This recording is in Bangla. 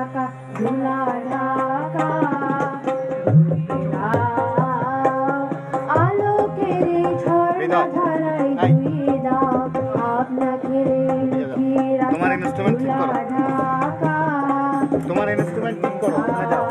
ঢাকা ধুলা ঢাকা। আলোকের এই ধারায় ধুয়ে দাও আপনাকে তোমার ইনস্ট্রুমেন্ট ঠিক করো। তোমার ইনস্ট্রুমেন্ট ঠিক করো। যাও